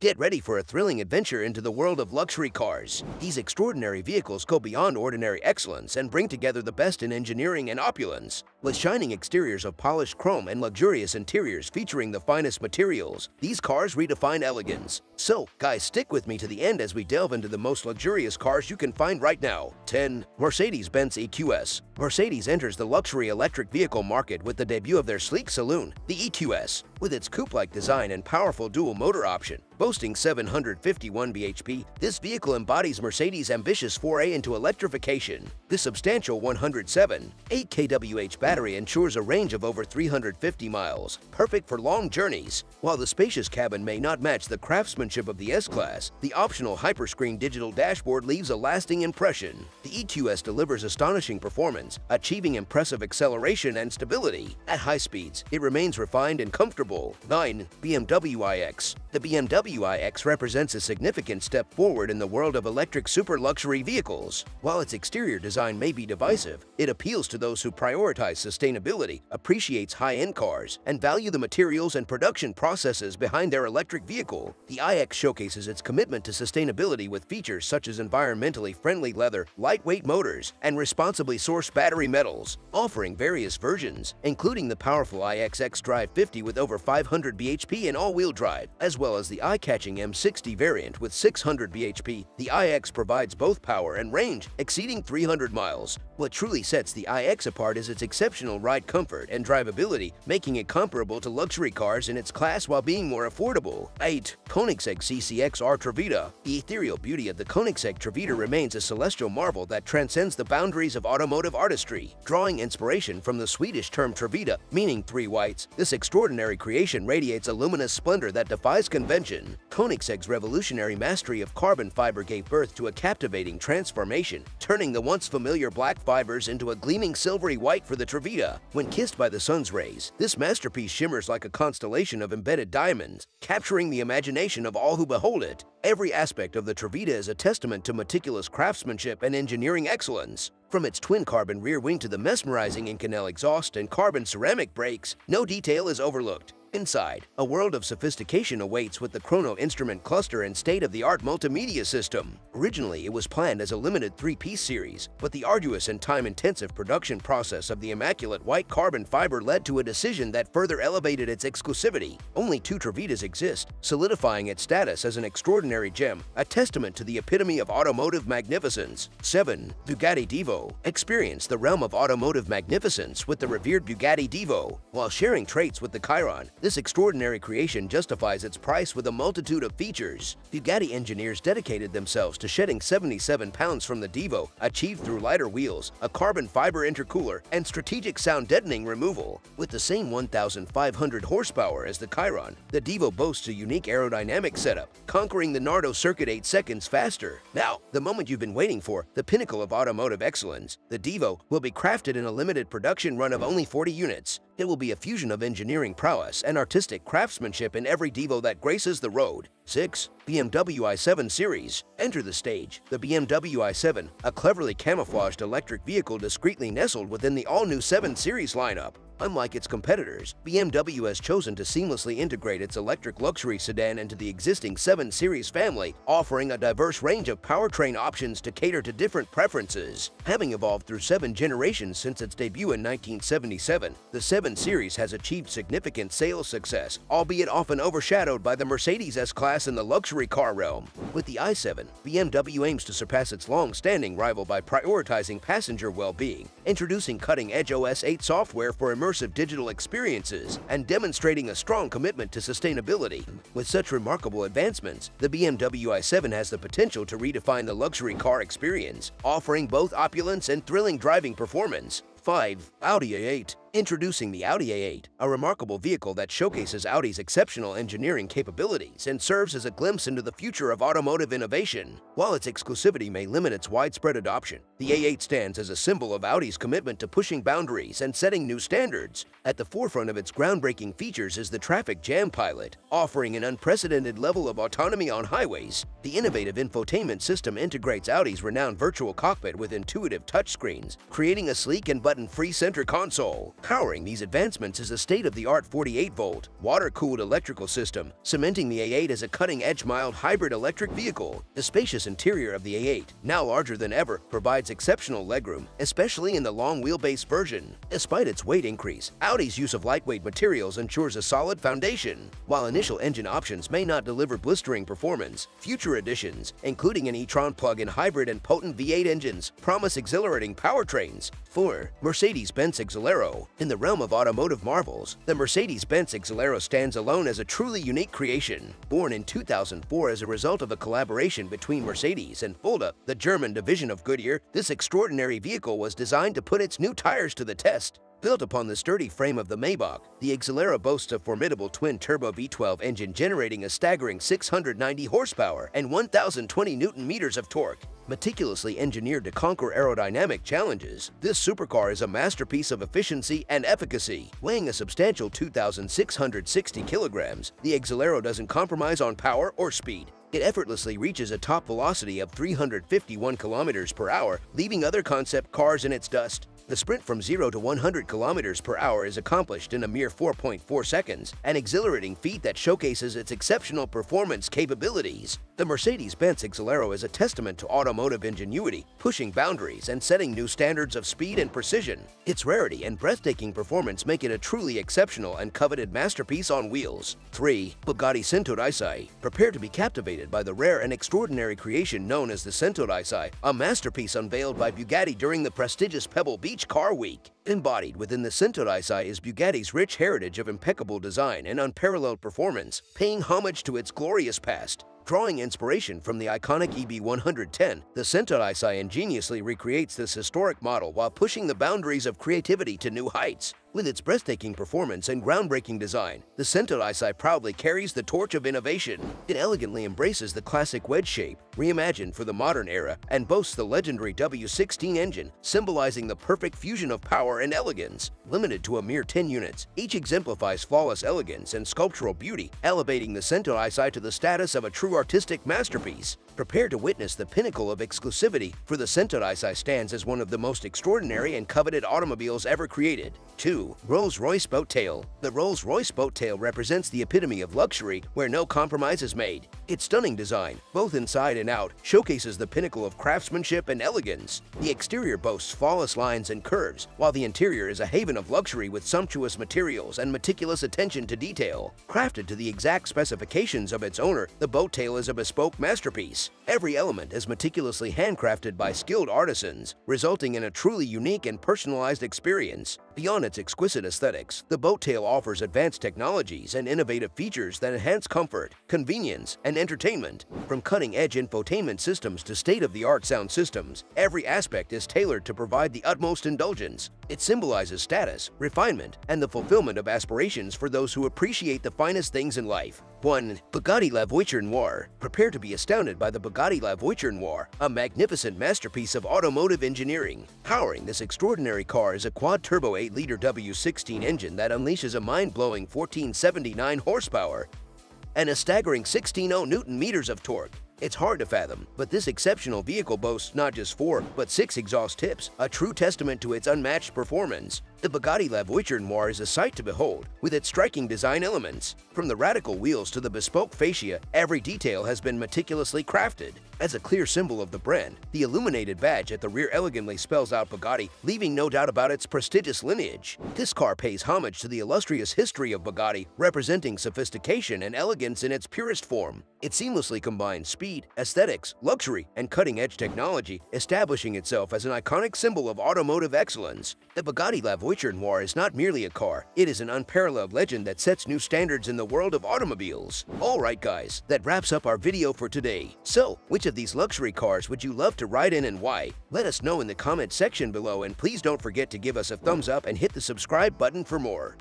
Get ready for a thrilling adventure into the world of luxury cars. These extraordinary vehicles go beyond ordinary excellence and bring together the best in engineering and opulence. With shining exteriors of polished chrome and luxurious interiors featuring the finest materials, these cars redefine elegance. So, guys, stick with me to the end as we delve into the most luxurious cars you can find right now. 10. Mercedes-Benz EQS Mercedes enters the luxury electric vehicle market with the debut of their sleek saloon, the EQS. With its coupe-like design and powerful dual motor option, boasting 751 bhp, this vehicle embodies Mercedes' ambitious foray into electrification. The substantial 107 8 kWh battery ensures a range of over 350 miles, perfect for long journeys. While the spacious cabin may not match the craftsmanship of the S-Class, the optional hyperscreen digital dashboard leaves a lasting impression. The EQS delivers astonishing performance, achieving impressive acceleration and stability. At high speeds, it remains refined and comfortable. 9. BMW iX The BMW iX represents a significant step forward in the world of electric super luxury vehicles. While its exterior design may be divisive, it appeals to those who prioritize sustainability, appreciates high-end cars, and value the materials and production processes behind their electric vehicle. The iX showcases its commitment to sustainability with features such as environmentally friendly leather, lightweight motors, and responsibly sourced battery metals, offering various versions, including the powerful iX xDrive 50 with over 500 bhp and all-wheel drive, as well as the eye-catching M60 variant with 600 bhp. The iX provides both power and range, exceeding 300 miles. What truly sets the iX apart is its exceptional ride comfort and drivability, making it comparable to luxury cars in its class while being more affordable. 8. Koenigsegg CCX R Trevita The ethereal beauty of the Koenigsegg Trevita remains a celestial marvel that transcends the boundaries of automotive artistry. Drawing inspiration from the Swedish term Trevita, meaning three whites, this extraordinary creation radiates a luminous splendor that defies convention. Koenigsegg's revolutionary mastery of carbon fiber gave birth to a captivating transformation, turning the once familiar black fibers into a gleaming silvery white for the Trevita. When kissed by the sun's rays, this masterpiece shimmers like a constellation of embedded diamonds, capturing the imagination of all who behold it. Every aspect of the Trevita is a testament to meticulous craftsmanship and engineering excellence. From its twin-carbon rear wing to the mesmerizing Inconel exhaust and carbon ceramic brakes, no detail is overlooked. Inside, a world of sophistication awaits with the Chrono instrument cluster and state-of-the-art multimedia system. Originally, it was planned as a limited three-piece series, but the arduous and time-intensive production process of the immaculate white carbon fiber led to a decision that further elevated its exclusivity. Only two Trevitas exist, solidifying its status as an extraordinary gem, a testament to the epitome of automotive magnificence. 7. Bugatti Divo Experience the realm of automotive magnificence with the revered Bugatti Divo. While sharing traits with the Chiron, this extraordinary creation justifies its price with a multitude of features. Bugatti engineers dedicated themselves to shedding 77 pounds from the Divo, achieved through lighter wheels, a carbon fiber intercooler, and strategic sound deadening removal. With the same 1,500 horsepower as the Chiron, the Divo boasts a unique aerodynamic setup, conquering the Nardo circuit 8 seconds faster. Now, the moment you've been waiting for, the pinnacle of automotive excellence, the Divo will be crafted in a limited production run of only 40 units. It will be a fusion of engineering prowess and artistic craftsmanship in every Divo that graces the road. 6. BMW i7 Series Enter the stage. The BMW i7, a cleverly camouflaged electric vehicle discreetly nestled within the all-new 7 Series lineup. Unlike its competitors, BMW has chosen to seamlessly integrate its electric luxury sedan into the existing 7 Series family, offering a diverse range of powertrain options to cater to different preferences. Having evolved through seven generations since its debut in 1977, the 7 Series has achieved significant sales success, albeit often overshadowed by the Mercedes S-Class in the luxury car realm. With the i7, BMW aims to surpass its long-standing rival by prioritizing passenger well-being, introducing cutting-edge OS 8 software for immersive digital experiences, and demonstrating a strong commitment to sustainability. With such remarkable advancements, the BMW i7 has the potential to redefine the luxury car experience, offering both opulence and thrilling driving performance. 5. Audi A8 Introducing the Audi A8, a remarkable vehicle that showcases Audi's exceptional engineering capabilities and serves as a glimpse into the future of automotive innovation. While its exclusivity may limit its widespread adoption, the A8 stands as a symbol of Audi's commitment to pushing boundaries and setting new standards. At the forefront of its groundbreaking features is the Traffic Jam Pilot, offering an unprecedented level of autonomy on highways. The innovative infotainment system integrates Audi's renowned virtual cockpit with intuitive touchscreens, creating a sleek and button-free center console. Powering these advancements is a state-of-the-art 48-volt, water-cooled electrical system, cementing the A8 as a cutting-edge mild hybrid electric vehicle. The spacious interior of the A8, now larger than ever, provides exceptional legroom, especially in the long wheelbase version. Despite its weight increase, Audi's use of lightweight materials ensures a solid foundation. While initial engine options may not deliver blistering performance, future additions, including an e-tron plug-in hybrid and potent V8 engines, promise exhilarating powertrains. 4. Mercedes-Benz Exelero In the realm of automotive marvels, the Mercedes-Benz Exelero stands alone as a truly unique creation. Born in 2004 as a result of a collaboration between Mercedes and Fulda, the German division of Goodyear, this extraordinary vehicle was designed to put its new tires to the test. Built upon the sturdy frame of the Maybach, the Exelero boasts a formidable twin-turbo V12 engine generating a staggering 690 horsepower and 1,020 newton-meters of torque. Meticulously engineered to conquer aerodynamic challenges, this supercar is a masterpiece of efficiency and efficacy. Weighing a substantial 2,660 kilograms, the Exelero doesn't compromise on power or speed. It effortlessly reaches a top velocity of 351 kilometers per hour, leaving other concept cars in its dust. The sprint from 0 to 100 kilometers per hour is accomplished in a mere 4.4 seconds, an exhilarating feat that showcases its exceptional performance capabilities. The Mercedes-Benz Exelero is a testament to automotive ingenuity, pushing boundaries and setting new standards of speed and precision. Its rarity and breathtaking performance make it a truly exceptional and coveted masterpiece on wheels. 3. Bugatti Centorace Prepare to be captivated by the rare and extraordinary creation known as the Centorace, a masterpiece unveiled by Bugatti during the prestigious Pebble Beach Beach Car Week. Embodied within the Centorace is Bugatti's rich heritage of impeccable design and unparalleled performance, paying homage to its glorious past. Drawing inspiration from the iconic EB110, the Centorace ingeniously recreates this historic model while pushing the boundaries of creativity to new heights. With its breathtaking performance and groundbreaking design, the Centorace proudly carries the torch of innovation. It elegantly embraces the classic wedge shape, reimagined for the modern era, and boasts the legendary W16 engine, symbolizing the perfect fusion of power and elegance. Limited to a mere 10 units, each exemplifies flawless elegance and sculptural beauty, elevating the Centorace to the status of a true artistic masterpiece. Prepare to witness the pinnacle of exclusivity, for the Centorace stands as one of the most extraordinary and coveted automobiles ever created. 2. Rolls-Royce Boat Tail The Rolls-Royce Boat Tail represents the epitome of luxury where no compromise is made. Its stunning design, both inside and out, showcases the pinnacle of craftsmanship and elegance. The exterior boasts flawless lines and curves, while the interior is a haven of luxury with sumptuous materials and meticulous attention to detail. Crafted to the exact specifications of its owner, the boat tail is a bespoke masterpiece. Every element is meticulously handcrafted by skilled artisans, resulting in a truly unique and personalized experience. Beyond its exquisite aesthetics, the boat tail offers advanced technologies and innovative features that enhance comfort, convenience, and entertainment. From cutting-edge infotainment systems to state-of-the-art sound systems, every aspect is tailored to provide the utmost indulgence. It symbolizes status, refinement, and the fulfillment of aspirations for those who appreciate the finest things in life. 1. Bugatti La Voiture Noire Prepare to be astounded by the Bugatti La Voiture Noire, a magnificent masterpiece of automotive engineering. Powering this extraordinary car is a quad-turbo 8-liter W16 engine that unleashes a mind-blowing 1479 horsepower and a staggering 16.0 newton-meters of torque. It's hard to fathom, but this exceptional vehicle boasts not just four, but six exhaust tips, a true testament to its unmatched performance. The Bugatti La Voiture Noire is a sight to behold, with its striking design elements. From the radical wheels to the bespoke fascia, every detail has been meticulously crafted. As a clear symbol of the brand, the illuminated badge at the rear elegantly spells out Bugatti, leaving no doubt about its prestigious lineage. This car pays homage to the illustrious history of Bugatti, representing sophistication and elegance in its purest form. It seamlessly combines speed, aesthetics, luxury, and cutting-edge technology, establishing itself as an iconic symbol of automotive excellence. The Bugatti La Noire is not merely a car, it is an unparalleled legend that sets new standards in the world of automobiles. Alright guys, that wraps up our video for today. So, which of these luxury cars would you love to ride in and why? Let us know in the comment section below and please don't forget to give us a thumbs up and hit the subscribe button for more.